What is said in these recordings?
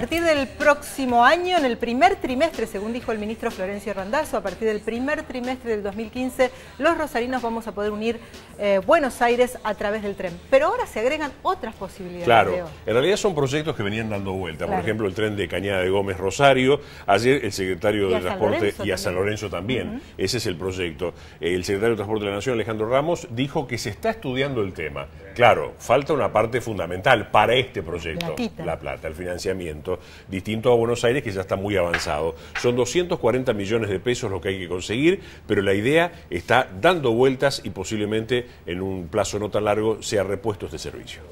partir del próximo año, en el primer trimestre, según dijo el ministro Florencio Randazzo, a partir del primer trimestre del 2015, los rosarinos vamos a poder unir eh, Buenos Aires a través del tren. Pero ahora se agregan otras posibilidades. Claro, en realidad son proyectos que venían dando vuelta. Por ejemplo, el tren de Cañada de Gómez Rosario. Ayer el secretario de Transporte y a San Lorenzo también. Ese es el proyecto. El secretario de Transporte de la Nación, Alejandro Ramos, dijo que se está estudiando el tema. Claro, falta una parte fundamental para este proyecto, la plata, el financiamiento, distinto a Buenos Aires que ya está muy avanzado. Son 240 millones de pesos lo que hay que conseguir, pero la idea está dando vueltas y posiblemente en un plazo no tan largo sea repuesto este servicio.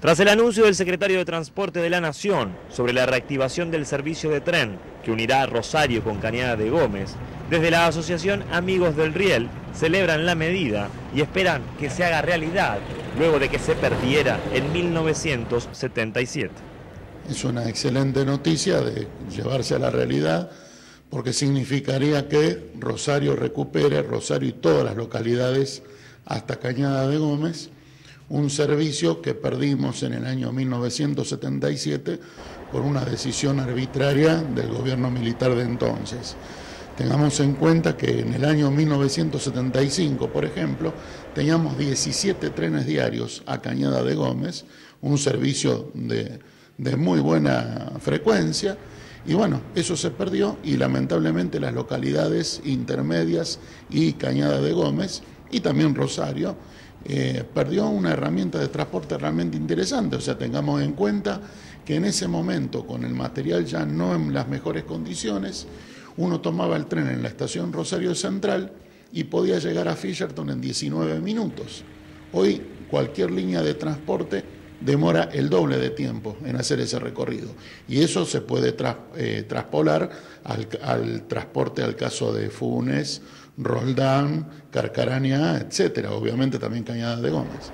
Tras el anuncio del secretario de Transporte de la Nación sobre la reactivación del servicio de tren que unirá a Rosario con Cañada de Gómez, desde la Asociación Amigos del Riel celebran la medida y esperan que se haga realidad luego de que se perdiera en 1977. Es una excelente noticia de llevarse a la realidad porque significaría que Rosario recupere, Rosario y todas las localidades hasta Cañada de Gómez, un servicio que perdimos en el año 1977 por una decisión arbitraria del gobierno militar de entonces. Tengamos en cuenta que en el año 1975, por ejemplo, teníamos 17 trenes diarios a Cañada de Gómez, un servicio de, de muy buena frecuencia, y bueno, eso se perdió y lamentablemente las localidades intermedias y Cañada de Gómez y también Rosario eh, perdió una herramienta de transporte realmente interesante. O sea, tengamos en cuenta que en ese momento, con el material ya no en las mejores condiciones, uno tomaba el tren en la estación Rosario Central y podía llegar a Fisherton en 19 minutos. Hoy cualquier línea de transporte demora el doble de tiempo en hacer ese recorrido. Y eso se puede eh, traspolar al, al, transporte al caso de Funes, Roldán, Carcaraña, etcétera, obviamente también Cañada de Gómez.